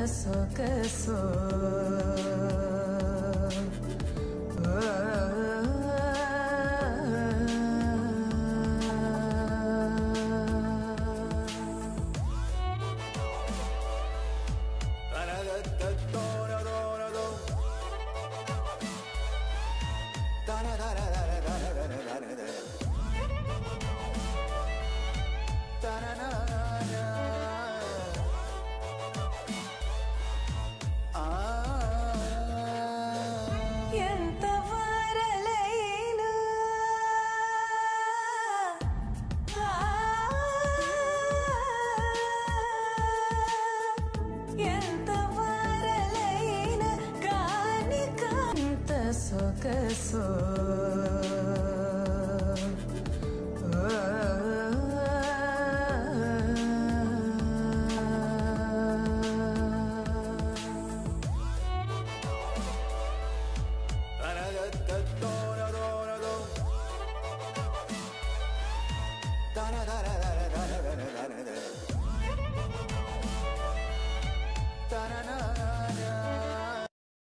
queso, queso. da da so